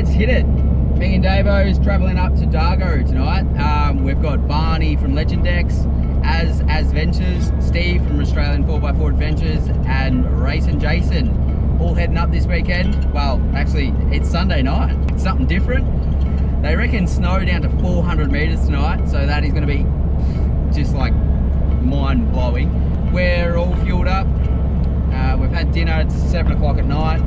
Let's hit it. And Davo's travelling up to Dargo tonight. Um, we've got Barney from Legendex Az Ventures, Steve from Australian 4x4 Adventures, and Race and Jason all heading up this weekend. Well, actually, it's Sunday night. It's something different. They reckon snow down to 400 metres tonight, so that is going to be just like mind blowing. We're all fueled up. Uh, we've had dinner. It's seven o'clock at night.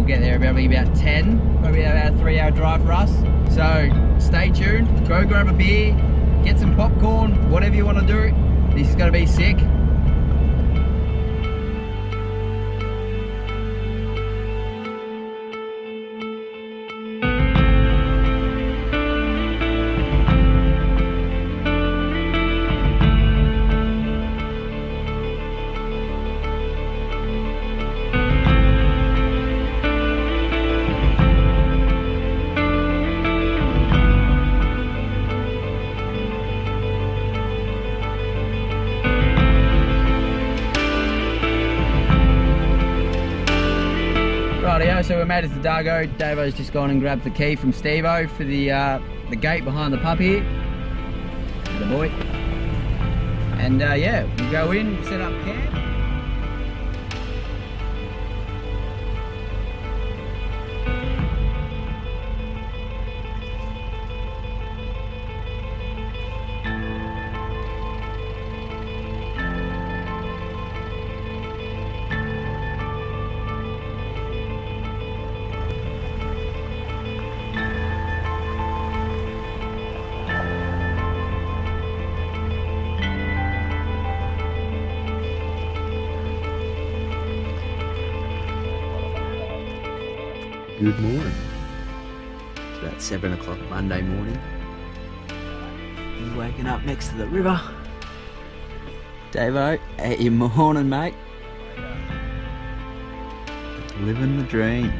We'll get there probably about 10. Probably about a three hour drive for us. So stay tuned. Go grab a beer, get some popcorn, whatever you want to do. This is going to be sick. Made it to Dargo. Davo's just gone and grabbed the key from Stevo for the uh, the gate behind the pub here. The boy. And uh, yeah, we go in, set up camp. Good morning. It's about seven o'clock Monday morning. You're waking up next to the river. Davo, how your morning, mate? Living the dream.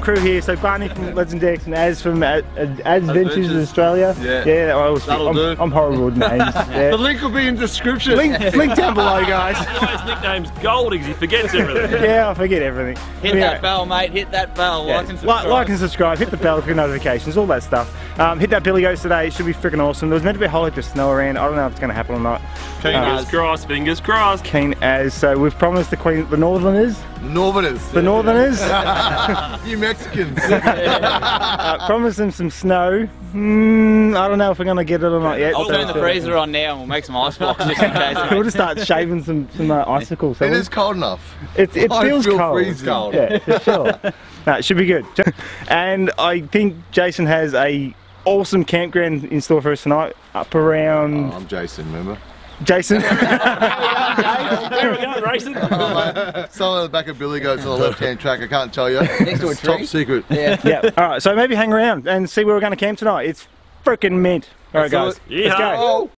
Whole crew here. So Barney from Legendex and Az from Az Adventures Adventures. Australia. Yeah. Yeah, I was, That'll I'm, do. I'm horrible with names. The link will be in description. link, link down below, guys. His nickname's Gold because he forgets everything. yeah, I forget everything. Hit Anyway, that bell, mate. Hit that bell. yeah. Like and Like, like and subscribe, hit the bell for notifications, all that stuff. Um, hit that Billy Goats today, it should be freaking awesome. There was meant to be a whole heap of snow around. I don't know if it's going to happen or not. Fingers crossed, fingers crossed. Keen as so we've promised the Queen, the Northerners, Northerners. the Northerners, you Mexicans. uh, promised them some snow. Hmm, I don't know if we're going to get it or not yet. I'll so- turn the freezer on now and we'll make some ice blocks just in case. we'll just start shaving some some uh, icicles. it shall we? is cold enough. It, it I feels feel cold. freezing. Cold. Yeah, for sure. no, it should be good. And I think Jason has a awesome campground in store for us tonight. Up around Oh, I'm Jason, remember? Jason. racing? Someone at the back of Billy Goats on the left-hand track. I can't tell you. Next to a It's top secret. Yeah. yeah. All right. So maybe hang around and see where we're going to camp tonight. It's freaking mint. All right, Let's guys. Let's go.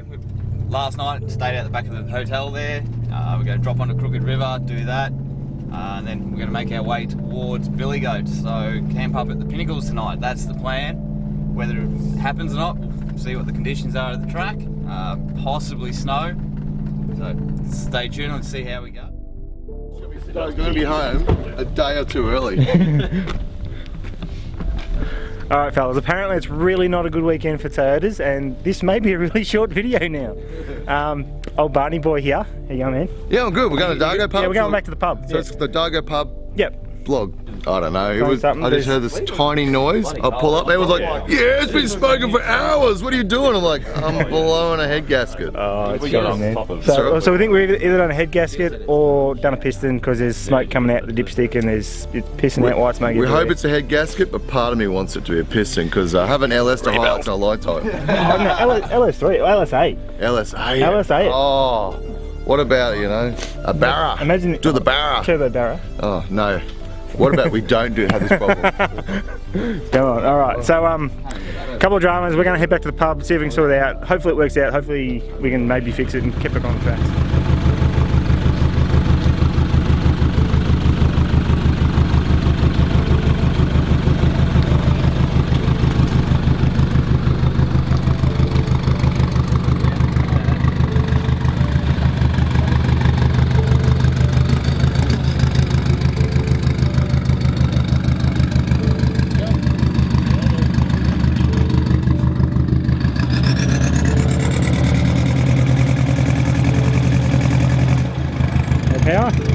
In We, last night stayed out the back of the hotel there. Uh, we're going to drop onto Crooked River, do that, uh, and then we're going to make our way towards Billy Goat. So camp up at the Pinnacles tonight. That's the plan. Whether it happens or not, we'll see what the conditions are at the track. Uh, possibly snow. So stay tuned and see how we go. I was going to be home a day or two early. All right, fellas. Apparently, it's really not a good weekend for Toyotas, and this may be a really short video now. Um, old Barney boy here. How you going, man? yeah, I'm good. We're going to Dargo Pub. Yeah, we're going back to the pub. So it's the Dargo Pub Yep. blog. I don't know. It was, I just heard this tiny noise. I pull up. They was like, "Yeah, it's been smoking for hours. What are you doing?" I'm like, "I'm oh, blowing a head gasket." Oh, it's We got fine, man. So, so we think we've either, either done a head gasket or done a piston because there's smoke coming out the dipstick and there's it's pissing out white smoke. We everywhere. hope it's a head gasket, but part of me wants it to be a piston because I have an LS to highlights and a light type. Oh, no, LS, LS3, LS8. LSA. LSA. Oh, what about you know a Barra? Imagine do the Barra. Turbo Barra. Oh no. What about we don't do have this problem? Come on. All right. So um, couple of dramas. We're going to head back to the pub, see if we can sort it out. Hopefully it works out. Hopefully we can maybe fix it and keep it on the tracks. No power.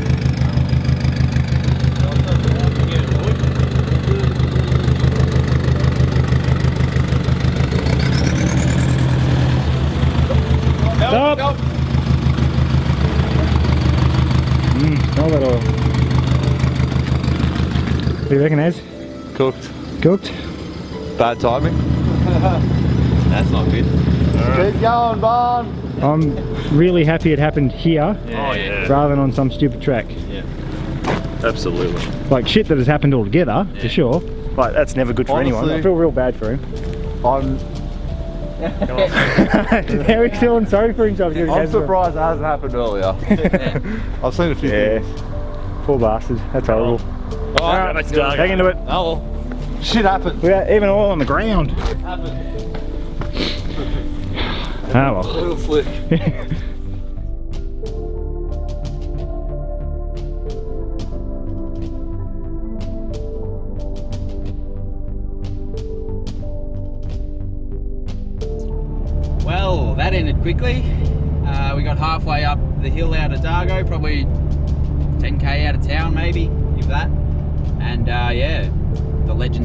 well. What do you reckon, Ez? Cooked. Cooked? Bad timing. That's not good. Keep going, Barn. I'm really happy it happened here Oh yeah, rather than on some stupid track. Yeah, absolutely. Like shit that has happened altogether, for sure. Like that's never good for anyone. I feel real bad for him. I'm, Eric's feeling sorry for himself. I'm goes, surprised it hasn't happened earlier. I've seen a few Yeah. things. Poor bastard. That's horrible. Alright, back to Dargo. Back into it. Oh well. Shit happens. We got even oil on the ground. Happened. Ah well. Little slip.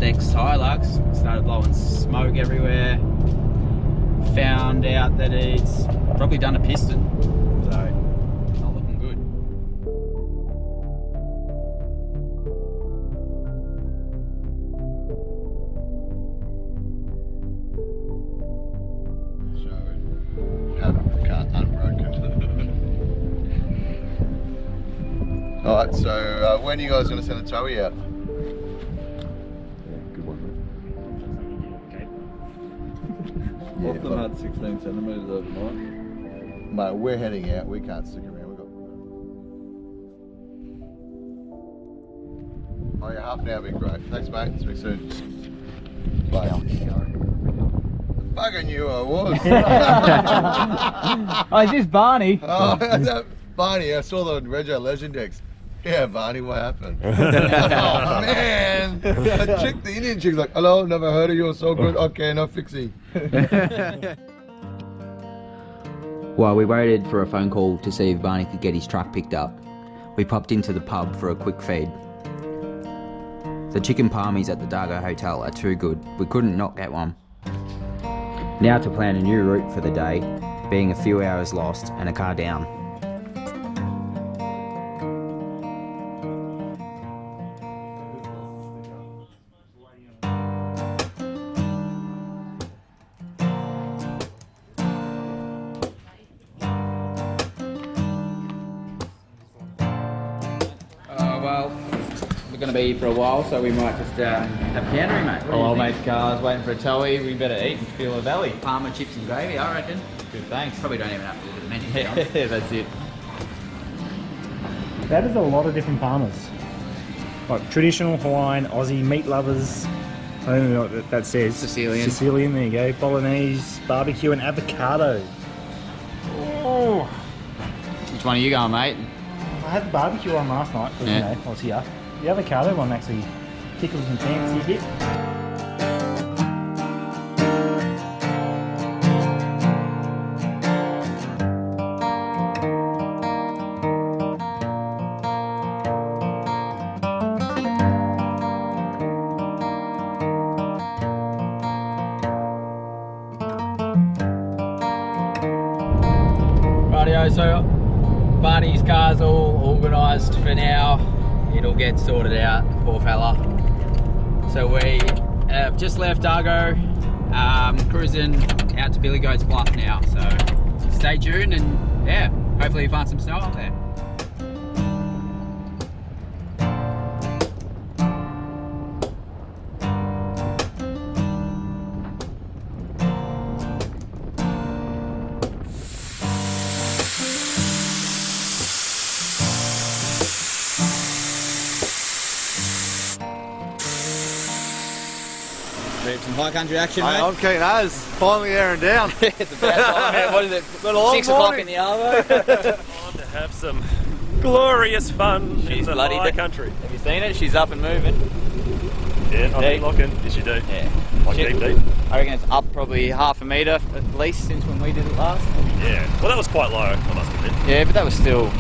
the Legendex Hilux started blowing smoke everywhere. Found out that it's probably done a piston, so not looking good. All right, so uh, when are you guys going to send a towie out? Yeah, Often but- had 16 centimetres overnight. Mate, we're heading out. We can't stick around. We've got. Oh, yeah, half an hour would be great. Thanks, mate. Speak soon. Bye. Fucking knew I was. Oh, is this Barney? oh, Barney, I saw the Rego Legendex. Yeah, Barney, what happened? oh, man. The chick, the Indian chick's like, hello, never heard of you. So good. Okay, no fixie. While we waited for a phone call to see if Barney could get his truck picked up, we popped into the pub for a quick feed. The chicken palmies at the Dargo Hotel are too good. We couldn't not get one. Now to plan a new route for the day, being a few hours lost and a car down. Here for a while, so we might just um, have a cannery, mate. Well, old mate's car's waiting for a towie. We better eat and feel the belly. Palmer chips and gravy, I reckon. Good, thanks. Probably don't even have to look at the menu. to be honest. Yeah, that's it. That is a lot of different palmers. Like traditional Hawaiian, Aussie, meat lovers. I don't even know what that- that says. Sicilian. Sicilian, there you go. Bolognese, barbecue, and avocado. Oh. Which one are you going, mate? I had the barbecue on last night, 'cause, Yeah. you know, I was here. The avocado one actually tickles and fancy a bit. Rightio, so Barney's car's all organised for now. It'll get sorted out, poor fella. So we have just left Dargo, um, cruising out to Billy Goat's Bluff now. So stay tuned and yeah, hopefully you find some snow up there. Ready for country action, Hey, mate? I'm keen as. Finally airing down. it's about time, man. What is it? Been a long Six o'clock in the arvo. On to have some glorious fun in She's the bloody high country. Have you seen it? She's up and moving. Yeah, not Deep. looking. Yes, you do. Yeah. Like Shit. deep, deep. I reckon it's up probably half a metre at least since when we did it last. Yeah. Well, that was quite low, I must admit. Yeah, but that was still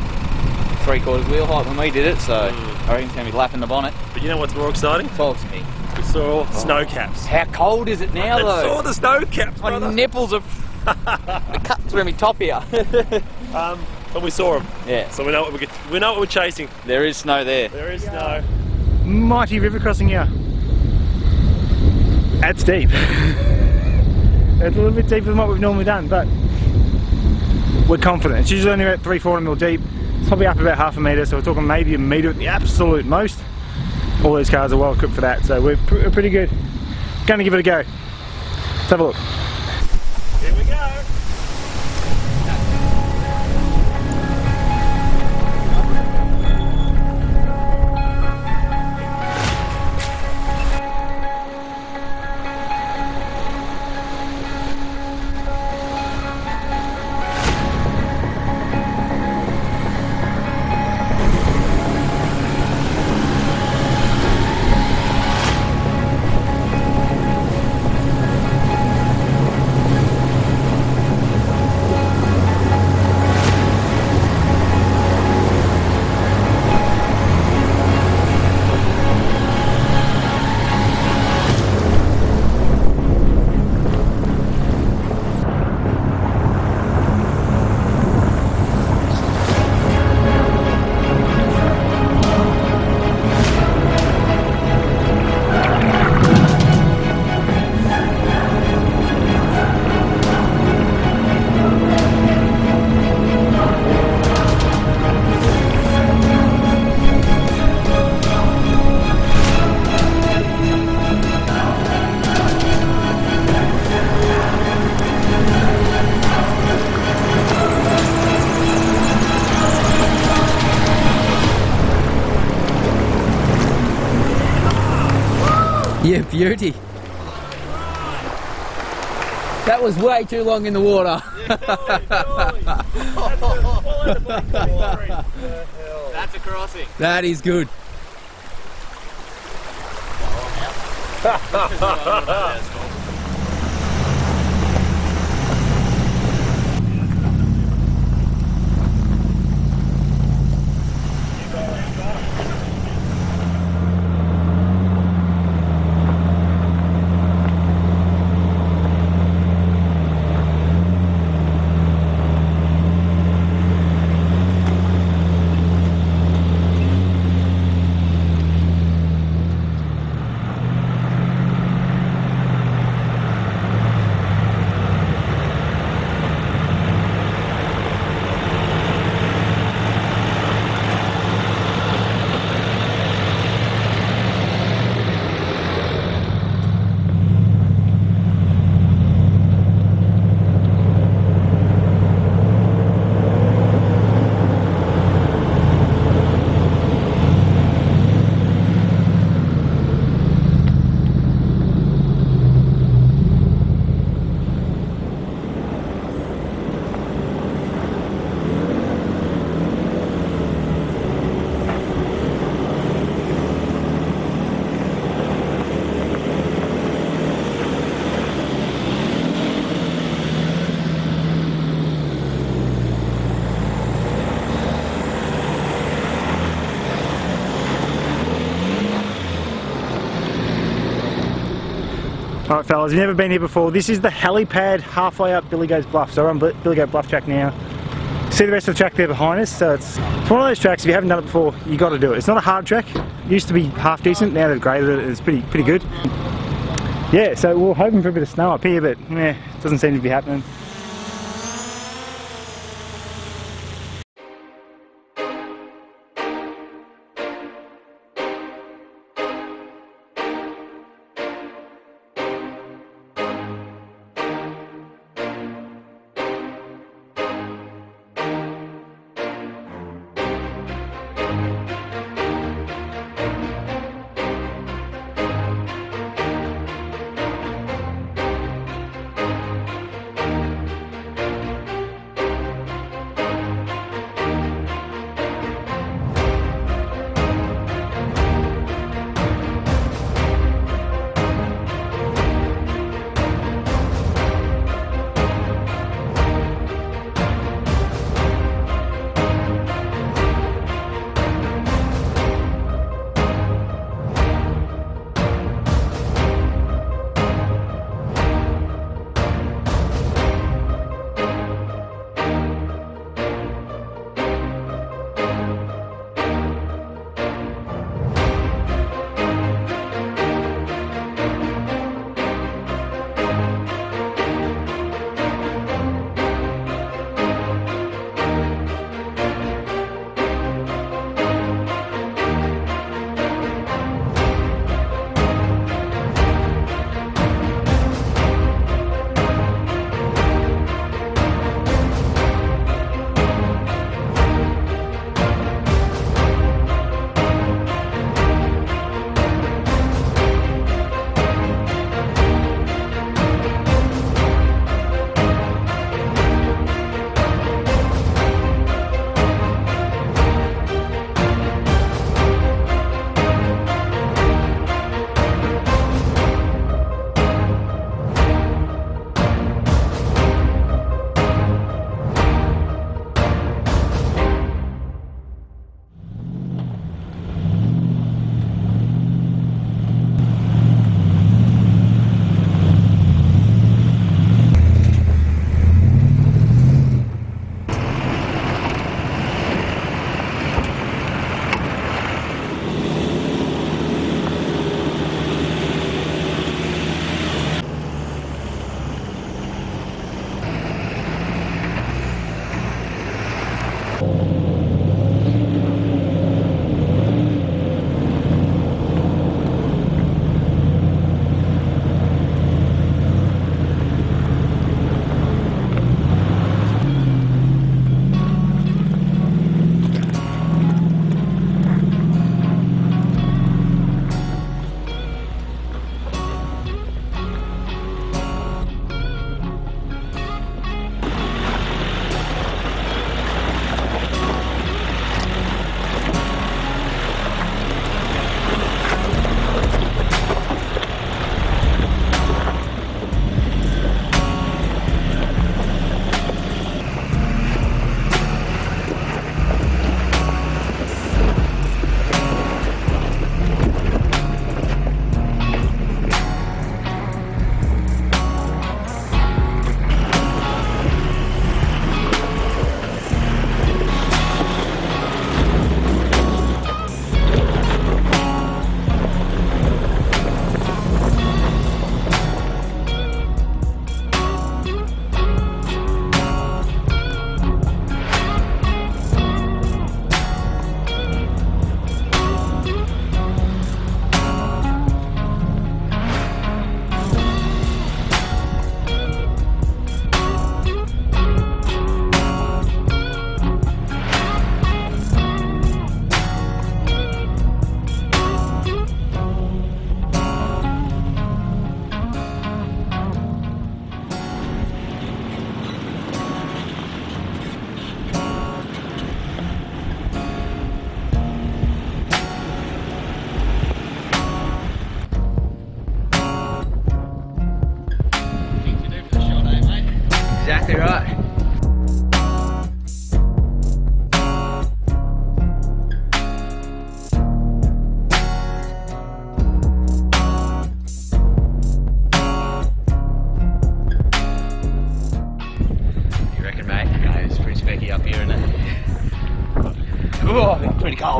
three quarters wheel height when we did it, so Mm. I reckon it's going to be lapping the bonnet. But you know what's more exciting? Talk to me. We saw snow caps. How cold is it now, I though? saw the snow caps, My brother. nipples are. the cuts around my top here. Um, But we saw them, Yeah. so we know what we get, we know what we're chasing. There is snow there. There is no. Mighty river crossing here. That's deep. it's a little bit deeper than what we've normally done, but we're confident. It's usually only about three, four hundred mil deep. It's probably up about half a metre, so we're talking maybe a metre at the absolute most. All these cars are well equipped for that, so we're, pr- pretty good. Gonna give it a go. Let's have a look. Yeah, beauty. That was way too long in the water. That's a crossing. That is good. Fellas, if you've never been here before, this is the helipad halfway up Billy Goats Bluff. So we're on Billy Bluff track now. See the rest of the track there behind us? So it's, it's one of those tracks, if you haven't done it before, you got to do it. It's not a hard track. It used to be half decent, now they've graded it, it's pretty, pretty good. Yeah, so we're hoping for a bit of snow up here, but eh, it doesn't seem to be happening.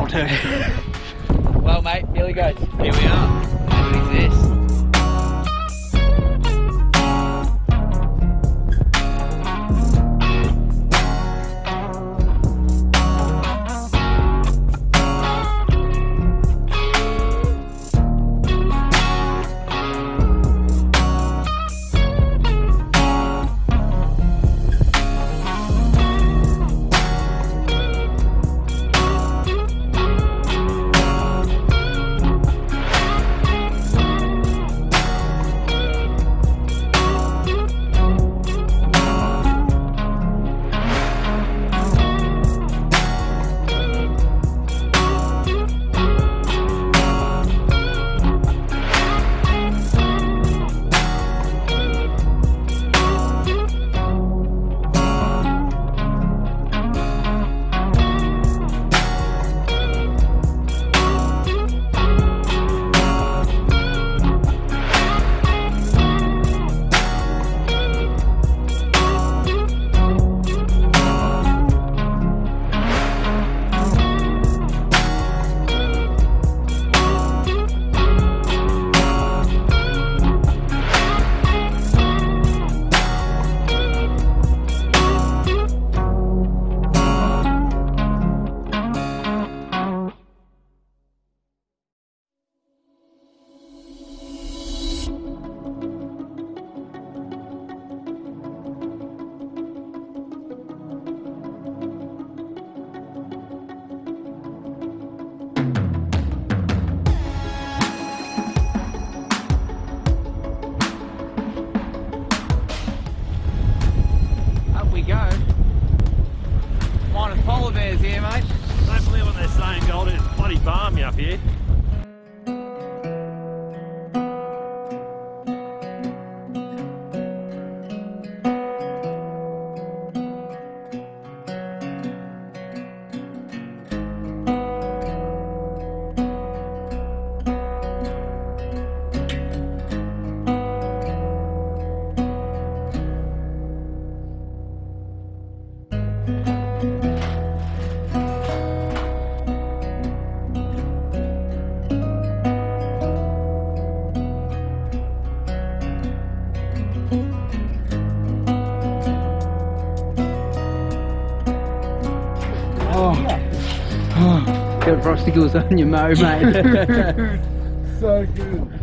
Too. Well, mate, here we go. Here we are. What is this? Got frosticles on your mo, mate. So good.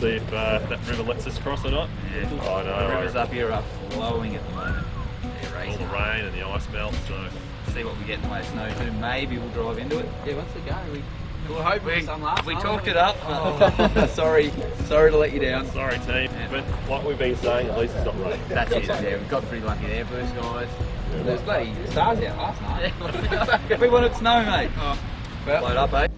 See if uh, that river lets us cross or not. Yeah. I know. The rivers I- up here are flowing at the moment. They're all the rain and the ice melt, so See what we get in the way of snow too. Maybe we'll drive into it. Yeah, what's the go? We, we were hoping We, some last we talked weren't it up, but sorry, sorry to let you down. sorry team. But like we've been saying, at least it's not raining. That's it. Yeah, we got pretty lucky there, first guys. There's bloody stars out last night. we wanted snow, mate. Well, Load up, eh?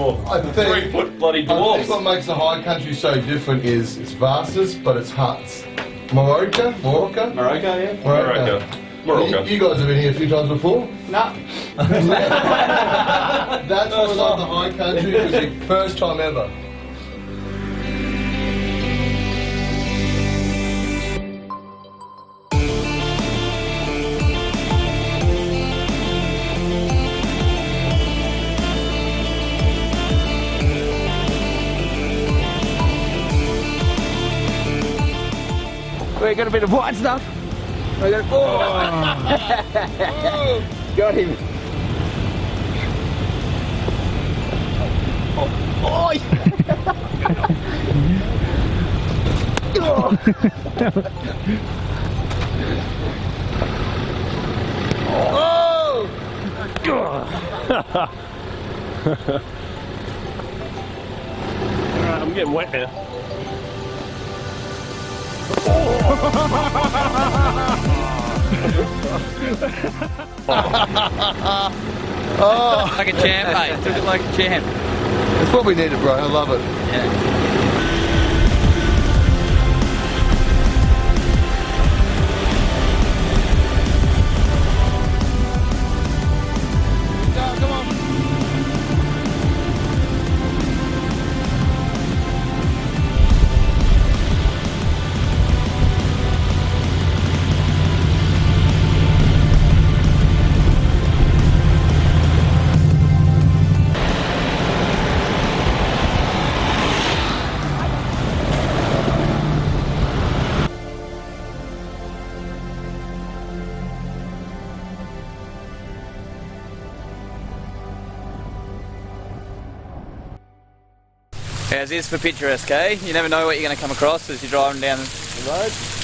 Small. I think- Three foot bloody I think dwarfs. what makes the high country so different is it's vastest, but it's huts. Moroka? Moroka? Moroka, yeah. Moroka. Moroka. You, you guys have been here a few times before? No. That's why I love the high country, because it's first time ever. We got a bit of white stuff. We got, oh. got him. Oh god! Alright, I'm getting wet now. Like a champ, mate. Took it like a champ. That's what we needed, bro. I love it. Yeah. How's is for picturesque, eh? You never know what you're going to come across as you're driving down the road.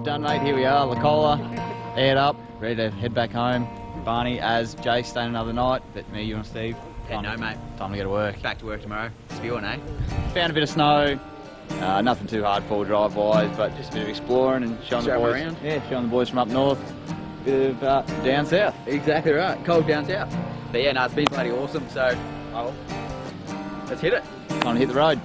Trip done, mate. Here we are, Licola, aired up, ready to head back home. Barney, as Jay, staying another night, but me, you and Steve. Yeah, no, mate. Time to go to work. Back to work tomorrow. Spewing, eh? Found a bit of snow. Uh, nothing too hard for drive wise, but just a bit of exploring and showing Show the boys. around. Yeah, showing the boys from up north. Bit of uh, down south. Exactly right. Cold down south. But yeah, no, it's been bloody awesome. So, oh, let's hit it. Time to hit the road.